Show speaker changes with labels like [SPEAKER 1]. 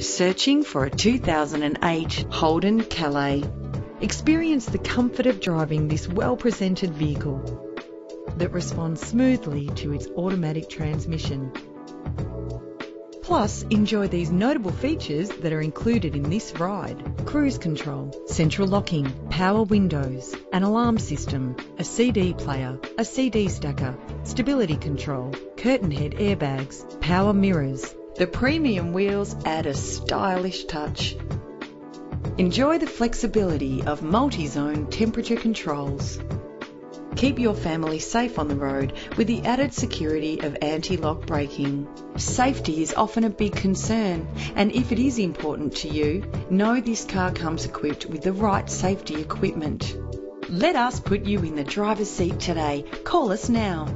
[SPEAKER 1] Searching for a 2008 Holden Calais. Experience the comfort of driving this well-presented vehicle that responds smoothly to its automatic transmission. Plus, enjoy these notable features that are included in this ride. Cruise control, central locking, power windows, an alarm system, a CD player, a CD stacker, stability control, curtain head airbags, power mirrors. The premium wheels add a stylish touch. Enjoy the flexibility of multi-zone temperature controls. Keep your family safe on the road with the added security of anti-lock braking. Safety is often a big concern and if it is important to you, know this car comes equipped with the right safety equipment. Let us put you in the driver's seat today. Call us now.